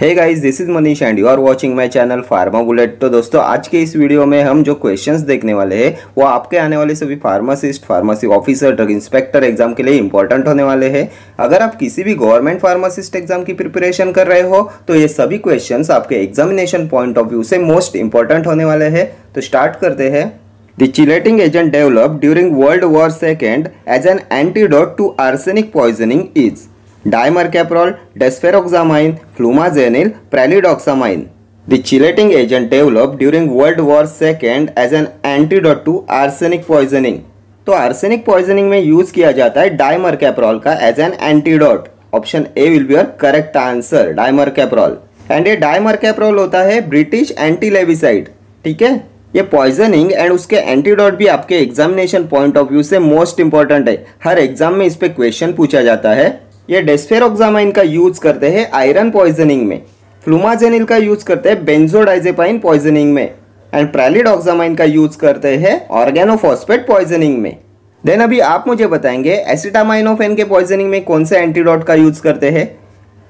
Hey guys this is Manish and you are watching my channel Pharma Bullet तो दोस्तों, आज के इस वीडियो में हम जो क्वेश्चंस देखने वाले हैं, वो आपके आने वाले सभी pharmacist pharmacy officer drug inspector exam के लिए इंपॉर्टेंट होने वाले हैं। अगर आप किसी भी गवर्नमेंट फार्मासिस्ट एग्ज़ाम की प्रिपरेशन कर रहे हो तो ये सभी क्वेश्चन आपके एग्जामिनेशन पॉइंट ऑफ़ व्यू से मोस्ट इंपॉर्टेंट होने वाले हैं। तो स्टार्ट करते हैं। The chelating agent developed during World War II as an antidote to arsenic poisoning is dimercaprol, desferoxamine, flumazenil, pralidoxamine. The chelating agent developed during World War II as an antidote to arsenic poisoning. तो arsenic poisoning में use किया जाता है dimercaprol का as an antidote option A will be your correct answer dimercaprol and ये dimercaprol होता है British anti लेविसाइड ठीक है? ये पॉइजनिंग एंड उसके एंटीडोट भी आपके एग्जामिनेशन पॉइंट ऑफ़ व्यू से मोस्ट इंपॉर्टेंट है. हर एग्ज़ाम में इस पे क्वेश्चन पूछा जाता है. ये डेस्फेरोक्सामाइन का यूज़ करते हैं आयरन पॉइजनिंग में। फ्लूमाजेनिल का यूज़ करते हैं बेंजोडाइजेपाइन पॉइजनिंग में। एंड प्रेलिडोक्सामाइन का यूज़ करते हैं ऑर्गेनोफॉस्फेट पॉइजनिंग में। देन अभी आप मुझे बताएँगे एसिटामाइनोफेन के पॉइजनिंग में कौन से एंटीडॉट का यूज़ करते हैं?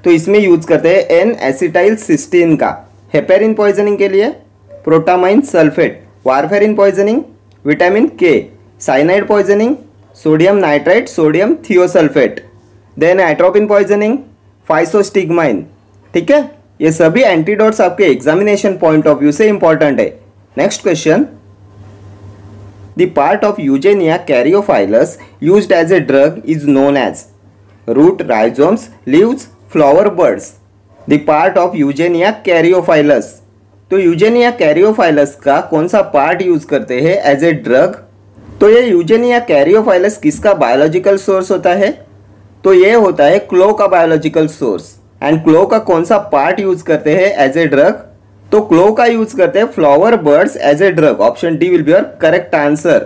तो इसमें यूज़ करते हैं एन एसिटाइल सिस्टीन का। हेपेरिन पॉइजनिंग के लिए protamine sulphate warfarin poisoning vitamin K cyanide poisoning sodium nitrite sodium thiosulphate then atropine poisoning physostigmine ठीक है? ये सभी एंटीडोट्स आपके एग्जामिनेशन पॉइंट ऑफ़ व्यू से इंपॉर्टेंट है। Next question the part of Eugenia caryophyllus use as a drug is known as root rhizomes leaves flower buds the part of Eugenia caryophyllus तो Eugenia कैरियोफाइलस का कौन सा part use करते हैं as a drug तो ये Eugenia कैरियोफाइलस किसका biological source होता है? तो ये होता है क्लो का बायोलॉजिकल सोर्स एंड क्लो का कौन सा पार्ट यूज़ करते हैं एज ए ड्रग तो क्लो का यूज़ करते हैं flower buds as a drug option D will be your correct answer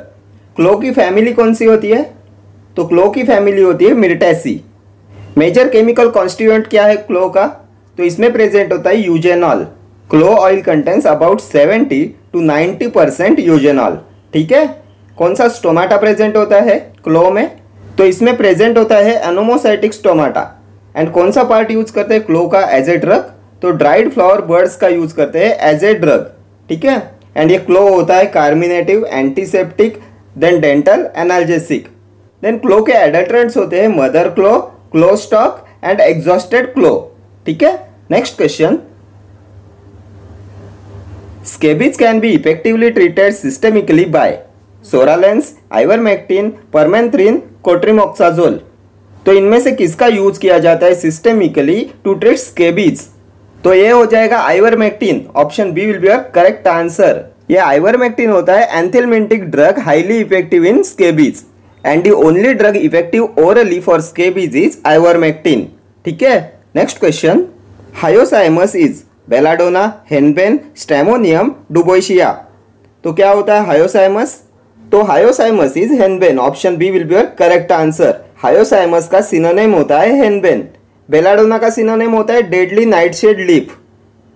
clove की फैमिली कौन सी होती है? तो क्लो की फैमिली होती है मिर्टेसी. मेजर केमिकल कॉन्स्टिट्यूएंट क्या है क्लो का? तो इसमें प्रेजेंट होता है eugenol clove oil contains about 70 to 90 percent eugenol ठीक है? कौन सा स्टोमाटा प्रेजेंट होता है क्लो में? तो इसमें प्रेजेंट होता है एनोमोसाइटिक स्टोमाटा एंड कौन सा पार्ट यूज़ करते हैं? क्लो का एज ए ड्रग तो ड्राइड फ्लावर बर्ड्स का यूज़ करते हैं एज ए ड्रग ठीक है? एंड ये क्लो होता है carminative antiseptic then dental analgesic then clove के एडल्ट्रेंट्स होते हैं mother clove clove stalk and exhausted clove ठीक है? Next question scabies can be effectively treated systemically by psoralens ivermectin permethrin, cotrimoxazole. तो इनमें से किसका यूज़ किया जाता है सिस्टेमिकली टू ट्रीट स्केबीज तो ये हो जाएगा ivermectin option B will be a correct answer. ये आइवरमेक्टिन होता है anthelmintic drug highly effective in scabies and the only drug effective orally for scabies is ivermectin ठीक है? Next question hyoscyamus is belladonna henbane stramonium duboisia तो क्या होता है hyoscyamus तो hyoscyamus is henbane option B will be your correct answer hyoscyamus का synonym होता है हेनबेन बेलाडोना का सिनोनेम होता है डेडली नाइटशेड लीफ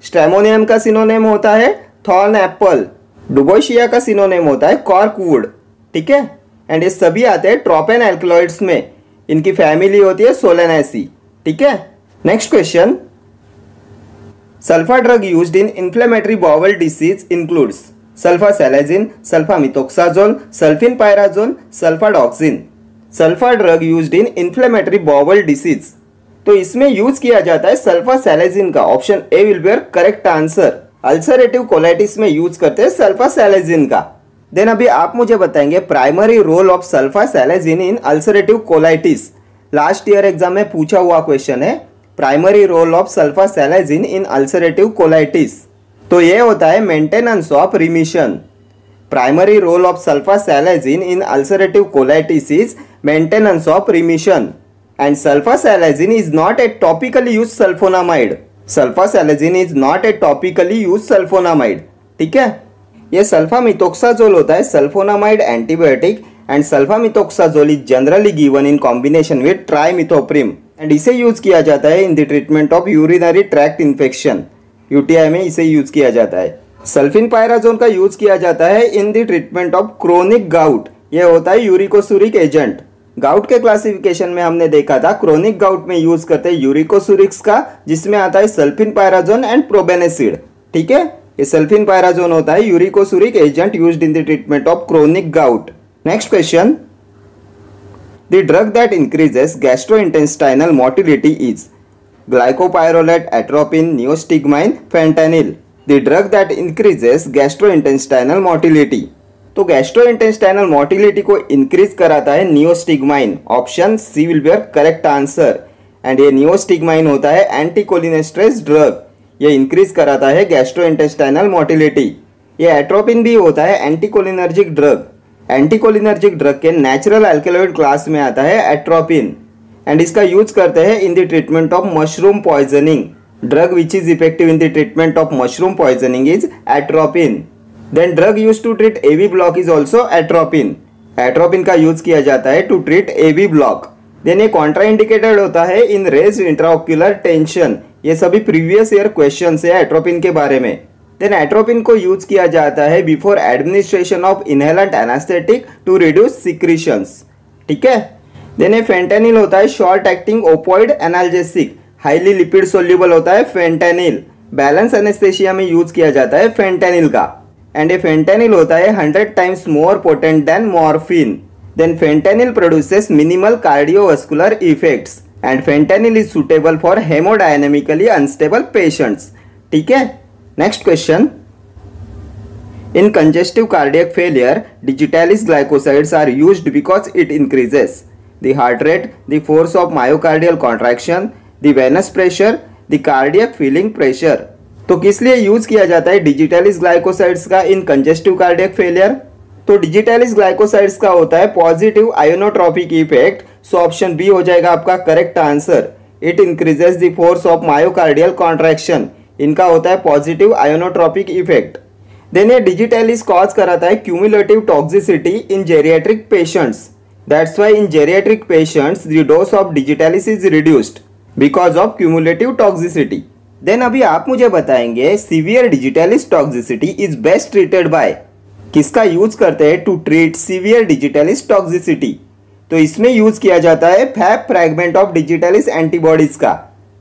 स्ट्रेमोनियम का सिनोनेम होता है थॉर्न एप्पल डुबोशिया का सिनोनेम होता है कॉर्क वुड ठीक है? एंड ये सभी आते हैं ट्रोपेन एल्कलॉइड्स में. इनकी फैमिली होती है सोलेनासी ठीक है? Next question sulfa drug used in drug used disease inflammatory bowel disease includes sulfasalazine, sulfamethoxazole, sulfinpyrazole, sulfadoxine. Sulfa drug used in inflammatory bowel disease. तो इसमें यूज़ किया जाता है सल्फा सैलेजिन का option A will be correct answer. Ulcerative colitis में use करते हैं sulpha सैलेजिन का. देन अभी आप मुझे बताएँगे primary role of sulfasalazine in ulcerative colitis. Last year exam में पूछा हुआ क्वेश्चन है primary role of sulfasalazine in ulcerative colitis. तो ये होता है maintenance of remission primary role of sulfasalazine in ulcerative colitis is maintenance of remission salazine is not a topically use sulfonamide sulfasalazine is not a topically use sulfonamide ठीक है? ये sulfamethoxazole होता है sulfonamide antibiotic and sulfamethoxazole is generally given in combination with trimethoprim and इसे use किया जाता है in the treatment of urinary tract infection UTI में इसे यूज़ किया जाता है। सल्फिन पायराजोन का यूज़ किया जाता है in the treatment of chronic gout यह होता है यूरिकोसुरिक एजेंट गाउट के क्लासिफिकेशन में हमने देखा था क्रोनिक गाउट में यूज़ करते हैं यूरिकोसुरिक्स का, जिसमें आता है सल्फिन पायराजोन एंड प्रोबेनेसिड ठीक है? ये सल्फिन पायराजोन होता है uricosuric agent used in the treatment of chronic gout next question the drug that increases gastrointestinal motility is glycopyrrolate atropine neostigmine fentanyl, the drug that increases gastrointestinal motility. तो गैस्ट्रोइंटेस्टाइनल मोटिलिटी को increase कराता है neostigmine option C will be correct answer and ये neostigmine होता है एंटीकोलिनेस्ट्रेस drug ये increase कराता है गैस्ट्रोइंटेस्टाइनल मोटिलिटी ये एट्रोपिन भी होता है एंटीकोलिनर्जिक ड्रग एंटीकोलिनर्जिक ड्रग के नेचुरल एल्केलॉइड क्लास में आता है एट्रोपिन एंड इसका यूज़ करते हैं in the treatment of mushroom poisoning drug which is effective in the treatment of mushroom poisoning is atropine then drug use to treat AV block is also atropine atropine का use किया जाता है to treat AV block then ये contraindicated होता है in raised intraocular tension ये सभी previous year question है एट्रोपिन के बारे में. देन एट्रोपिन को यूज़ किया जाता है before administration of inhalant anaesthetic to reduce secretions ठीक है? देन ये फेंटेनिल होता है short acting opioid analgesic highly lipid soluble होता है फेंटेनिल बैलेंस एनेस्थेशिया में यूज़ किया जाता है फेंटेनिल का। एंड ये फेंटेनिल होता है hundred times more potent than morphine then fentanyl produces minimal cardiovascular effects and fentanyl is suitable for haemodynamically unstable patients ठीक है? Next question In congestive cardiac failure, digitalis glycosides are used because it increases the heart rate, the force of myocardial contraction, the venous pressure, the cardiac filling pressure. तो किस लिए use किया जाता है? Digitalis glycosides का in congestive cardiac failure तो digitalis glycosides का होता है positive ionotropic effect so option B हो जाएगा आपका correct answer it increases the force of myocardial contraction इनका होता है पॉजिटिव आयोनोट्रॉपिक इफ़ेक्ट देन ये डिजिटलिस कॉज कराता है cumulative toxicity in geriatric patients that's why in geriatric patients the dose of digitalis is reduced because of cumulative toxicity then अभी आप मुझे बताएँगे severe digitalis toxicity is best treated by किसका use करते हैं? To treat severe digitalis toxicity तो इसमें use किया जाता है Fab fragment of digitalis antibodies का।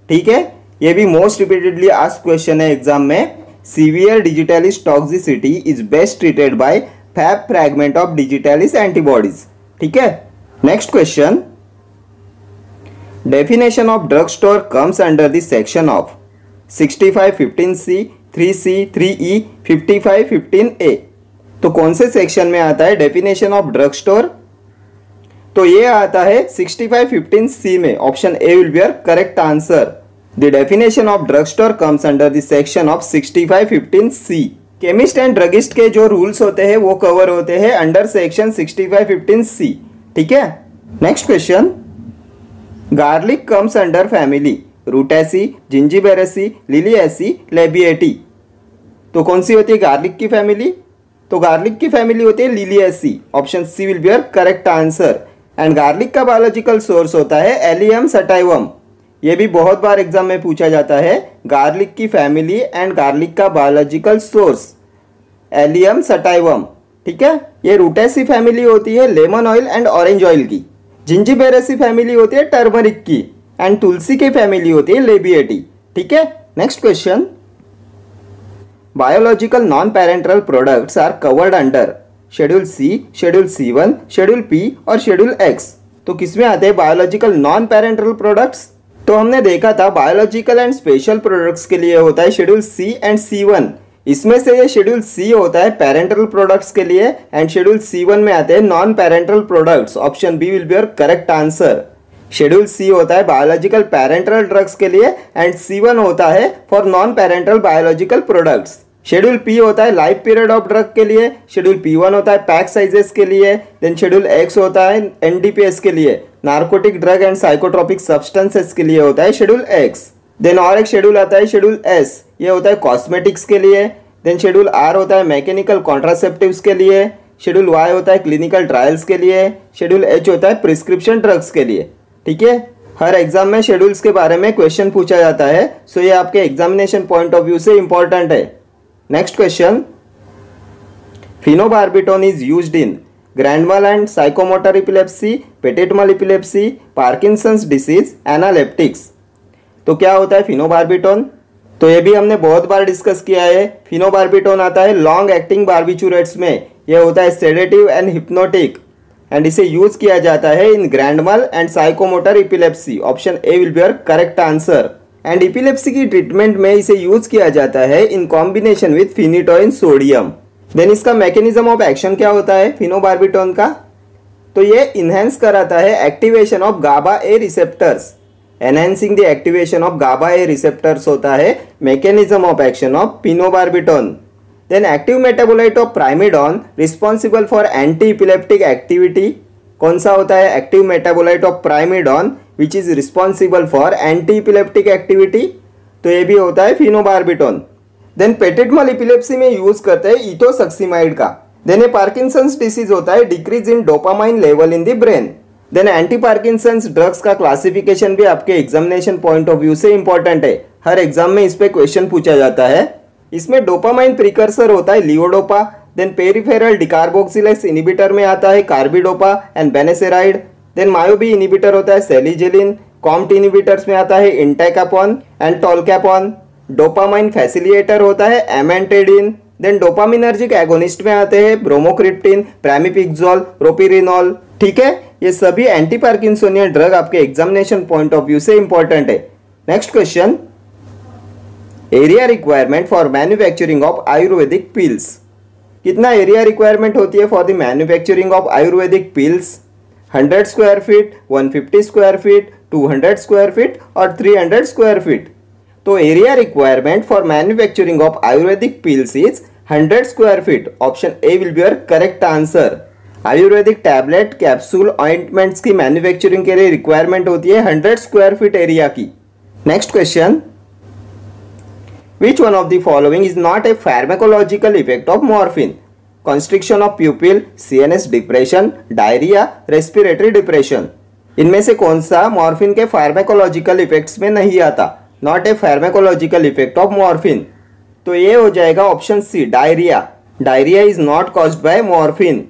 ठीक है? ये भी मोस्ट रिपीटेडली आस्क क्वेश्चन है एग्ज़ाम में। Severe digitalis toxicity is best treated by Fab fragment of digitalis antibodies ठीक है? Next question definition of drug store comes under the section of 65 15 C 3 C 3 E 55 15 A तो कौन से section में आता है डेफिनेशन ऑफ़ ड्रग स्टोर तो ये आता है 65 15 सी में. Option A will be our correct answer the definition of drug store comes under the section of 65 15 C chemist and druggist के जो रूल्स होते हैं, वो कवर होते हैं अंडर सेक्शन 65 15 सी ठीक है? Next question garlic comes under family Rutaceae Zingiberaceae Liliaceae Labiatae तो कौन सी होती है गार्लिक की फैमिली तो गार्लिक की फैमिली होती है Liliaceae option C will be our correct answer and garlic का बायोलॉजिकल सोर्स होता है एलियम सटाइवम ये भी बहुत बार एग्ज़ाम में पूछा जाता है गार्लिक की फैमिली एंड गार्लिक का बायोलॉजिकल सोर्स एलियम सटाइवम ठीक है? ये रूटेसी फैमिली होती है lemon oil and orange oil की। जिंजी जिंजीबेरेसी फैमिली होती है टर्मरिक की। एंड तुलसी की फैमिली होती है लेबिएटी ठीक है? Next question biological non parenteral products are covered under schedule C schedule C one schedule P और शेड्यूल एक्स तो किसमें आते हैं बायोलॉजिकल नॉन पेरेंटल प्रोडक्ट्स तो हमने देखा था बायोलॉजिकल एंड स्पेशल प्रोडक्ट्स के लिए होता है schedule C and C one इसमें से ये शेड्यूल सी होता है पेरेंटल प्रोडक्ट्स के लिए एंड शेड्यूल सी वन में आते हैं non parenteral products option B will be your correct answer schedule C होता है बायोलॉजिकल पेरेंटल ड्रग्स के लिए एंड सी वन होता है for non parental biological products schedule P होता है लाइफ पीरियड ऑफ़ ड्रग के लिए शेड्यूल पी वन होता है पैक साइजेस के लिए देन शेड्यूल एक्स होता है एनडीपीएस के लिए narcotic drug and psychotropic substances के लिए होता है शेड्यूल एक्स देन और एक शेड्यूल आता है शेड्यूल एस ये होता है कॉस्मेटिक्स के लिए देन शेड्यूल आर होता है मैकेनिकल कॉन्ट्रासेप्टिव्स के लिए शेड्यूल वाई होता है क्लिनिकल ट्रायल्स के लिए शेड्यूल एच होता है प्रिस्क्रिप्शन ड्रग्स के लिए. ठीक है? हर एग्ज़ाम में शेड्यूल्स के बारे में क्वेश्चन पूछा जाता है सो ये आपके एग्जामिनेशन पॉइंट ऑफ़ व्यू से इंपॉर्टेंट है। Next question phenobarbitone is used in grand mal and psychomotor epilepsy petit mal epilepsy Parkinson's disease analeptics तो क्या होता है फिनोबार्बिटोन तो ये भी हमने बहुत बार डिस्कस किया है। फिनोबार्बिटोन आता है लॉन्ग एक्टिंग बार्बिचूरेट्स में। ये होता है सेडेटिव एंड हिप्नोटिक एंड इसे यूज़ किया जाता है in grand mal and psychomotor epilepsy option A will be correct answer and epilepsy की ट्रीटमेंट में इसे यूज़ किया जाता है in combination with phenytoin sodium then इसका मैकेनिज्म ऑफ़ एक्शन क्या होता है? फिनोबार्बिटोन का। तो ये इन्हेंस कराता है activation of GABA A receptors enhancing the activation of GABA A receptors होता है mechanism of action of phenobarbitone then active metabolite of primidone responsible for anti epileptic activity कौन सा होता है? Active metabolite of primidone which is responsible for anti epileptic activity तो ये भी होता है phenobarbitone. Then petit mal epilepsy में यूज़ करते हैं इथोसक्सीमाइड का। देन ए पार्किंसंस डिसीज होता है decrease in dopamine level in the brain then anti Parkinson's drugs का क्लासिफिकेशन भी आपके एग्जामिनेशन पॉइंट ऑफ़ व्यू से इंपॉर्टेंट है। हर एग्ज़ाम में इस पे क्वेश्चन पूछा जाता है। इसमें डोपामाइन प्रिकर्सर होता है levodopa then peripheral decarboxylase inhibitor में आता है carbidopa and benserazide then MAO B inhibitor होता है सेलिजेलिन कॉम्ट इनिबिटर्स में आता है इंटेकापॉन एंड टोलकैपॉन डोपामाइन फैसिलिएटर होता है एमेंटेडिन देन डोपामिनर्जिक एगोनिस्ट में आते हैं ब्रोमोक्रिप्टिन प्रामिपिक्जोल प्रोपिरिनॉल ठीक है? ये सभी एंटी पार्किंसोनिया ड्रग आपके एग्जामिनेशन पॉइंट ऑफ़ व्यू से इंपॉर्टेंट है. Next question area requirement for manufacturing of Ayurvedic pills कितना एरिया रिक्वायरमेंट होती है for the manufacturing of Ayurvedic pills 100 square feet 150 square feet 200 square feet और 300 square feet. तो area requirement for manufacturing of Ayurvedic pills is 100 square feet. Option A will be your correct answer Ayurvedic tablet capsule ointments की manufacturing के लिए requirement होती है 100 square feet area की। Next question which one of the following is not a pharmacological effect of morphine constriction of pupil CNS depression diarrhoea respiratory depression इनमें से कौन सा मॉर्फिन के फार्मेकोलॉजिकल इफेक्ट्स में नहीं आता? Not a pharmacological effect of morphine तो ये हो जाएगा option C diarrhoea diarrhoea is not caused by morphine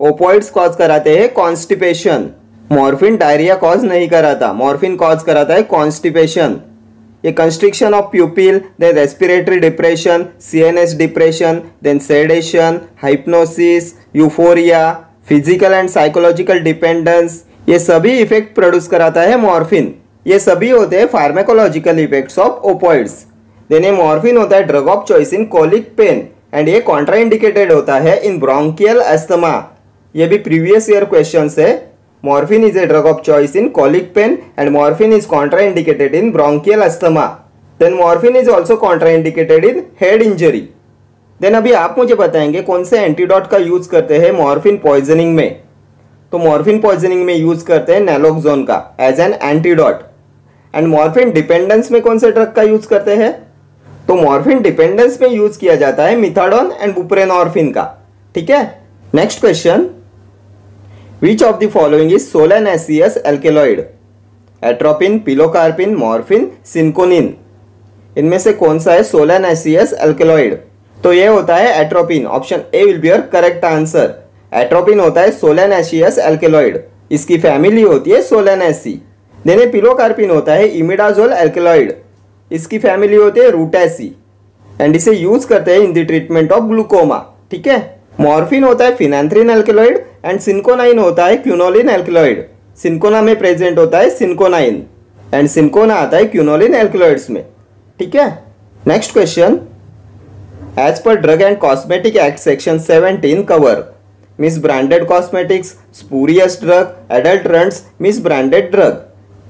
opioids cause कराते हैं कॉन्स्टिपेशन मॉर्फिन डायरिया कॉज नहीं कराता. मॉर्फिन कॉज कराता है कॉन्स्टिपेशन ये constriction of pupil then respiratory depression CNS depression then sedation hypnosis euphoria physical and psychological dependence ये सभी effect produce कराता है मॉर्फिन ये सभी होते हैं pharmacological effects of opioids then ये मॉर्फिन होता है drug of choice in colic pain and ये कॉन्ट्राइंडिकेटेड होता है इन ब्रोंकियल अस्थमा ये भी प्रीवियस ईयर क्वेश्चन है. Morphine is a drug of choice in colic pain and morphine is contraindicated in bronchial asthma then morphine is also contraindicated in head injury then अभी आप मुझे बताएँगे कौन से antidote का यूज़ करते हैं मॉर्फिन पॉइजनिंग में। तो मॉर्फिन पॉइजनिंग में यूज़ करते हैं नेलोक्सोन का as an antidote and morphine dependence में कौन से ड्रग का यूज़ करते हैं? तो मॉर्फिन डिपेंडेंस में यूज़ किया जाता है मिथाडोन एंड बुप्रेनॉर्फिन का। ठीक है? Next question Which of the following is solanaceous alkaloid? Atropine pilocarpine morphine cinchonine इनमें से कौन सा है सोलानेसियस एल्केलॉइड तो ये होता है atropine option A will be your correct answer atropine होता है सोलानेसियस एल्केलॉइड इसकी फैमिली होती है सोलानेसी देने पिलोकार्पिन होता है इमिडाजोल एल्केलॉइड इसकी फैमिली होती है रूटेसी एंड इसे यूज़ करते हैं in the treatment of glaucoma ठीक है? मॉर्फिन होता है फिनेंथ्रिन एल्केलॉइड एंड सिंकोनाइन होता है क्यूनोलिन एल्केलॉइड सिंकोना में प्रेजेंट होता है सिंकोनाइन एंड सिंकोना आता है क्यूनोलिन एल्केलॉइड्स में. ठीक है? Next question as per drug and cosmetic act section 17 cover misbranded cosmetics spurious drug adulterants misbranded drug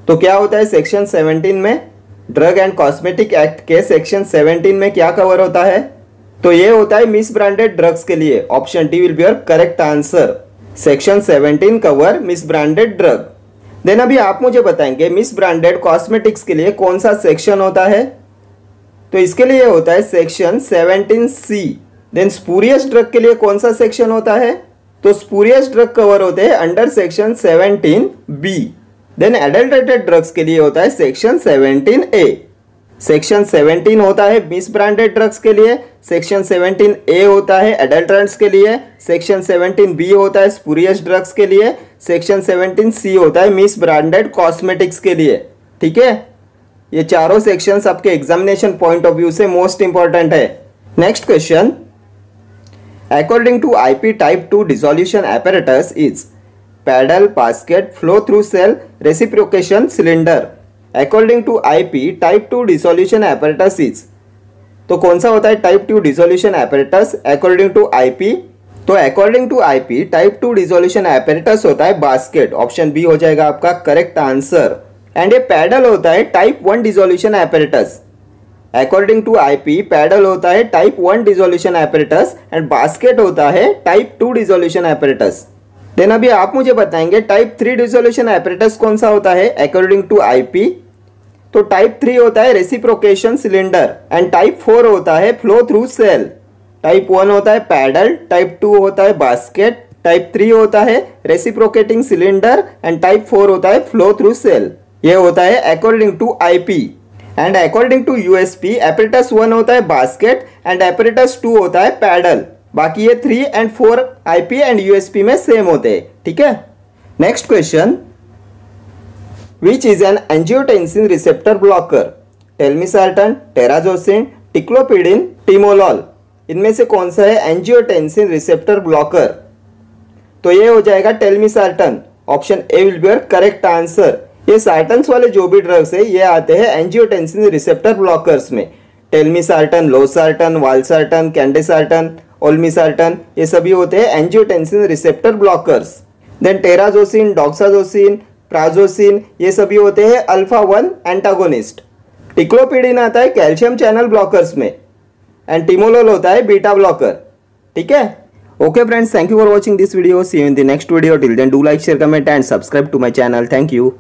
तो क्या होता है सेक्शन 17 में? ड्रग एंड कॉस्मेटिक एक्ट के सेक्शन 17 में क्या कवर होता है? तो ये होता है मिस ब्रांडेड ड्रग्स के लिए. Option D will be your correct answer section 17 cover misbranded drug then अभी आप मुझे बताएँगे मिस ब्रांडेड कॉस्मेटिक्स के लिए कौन सा सेक्शन होता है? तो इसके लिए होता है section 17 C then spurious drug के लिए कौन सा सेक्शन होता है? तो स्पूरियस ड्रग कवर होते हैं under section 17 B then adulterated drugs के लिए होता है सेक्शन 17 ए सेक्शन 17 होता है मिस ब्रांडेड ड्रग्स के लिए सेक्शन 17 ए होता है एडल्ट्रेंट्स के लिए सेक्शन 17 बी होता है स्पूरियस ड्रग्स के लिए सेक्शन 17 सी होता है मिस ब्रांडेड कॉस्मेटिक्स के लिए, ठीक है? ये चारों सेक्शंस आपके एग्जामिनेशन पॉइंट ऑफ़ व्यू से मोस्ट इंपॉर्टेंट है। Next question according to IP type two dissolution apparatus is paddle basket flow through cell reciprocation cylinder according to IP type two dissolution apparatus is तो कौन सा होता है type two dissolution apparatus? According to IP तो according to IP type two dissolution apparatus होता है basket option B हो जाएगा आपका करेक्ट आंसर एंड ये पैडल होता है type one dissolution apparatus. According to IP paddle होता है type one dissolution apparatus and basket होता है type two dissolution apparatus. Then अभी आप मुझे बताएँगे टाइप थ्री डिसोल्यूशन apparatus कौन सा होता है? अकॉर्डिंग टू आईपी तो टाइप थ्री होता है reciprocation cylinder and type four होता है flow through cell type one होता है पैडल टाइप टू होता है बास्केट टाइप थ्री होता है reciprocating cylinder and type four होता है फ्लो थ्रू सेल ये होता है according to IP and according to USP apparatus one होता है बास्केट एंड एपरेटस टू होता है पैडल बाकी ये three and four IP and USP में सेम होते हैं, ठीक है? Next question which is an angiotensin receptor blocker telmisartan terazosin ticlopidine timolol इनमें से कौन सा है एंजियोटेंसिन रिसेप्टर ब्लॉकर तो ये हो जाएगा telmisartan option A will be correct answer ये सार्टन्स वाले जो भी ड्रग्स है, ये आते हैं एंजियोटेंसिन रिसेप्टर ब्लॉकर्स में. Telmisartan losartan valsartan candesartan olmesartan ये सभी होते हैं angiotensin receptor blockers then terazosin doxazosin prazosin ये सभी होते हैं अल्फ़ा वन एंटागोनिस्ट टिक्लोपीडिन आता है कैल्शियम चैनल ब्लॉकर्स में एंड टिमोलोल होता है बीटा ब्लॉकर ठीक है okay friends thank you for watching this video see you in the next video till then do like share comment and subscribe to my channel thank you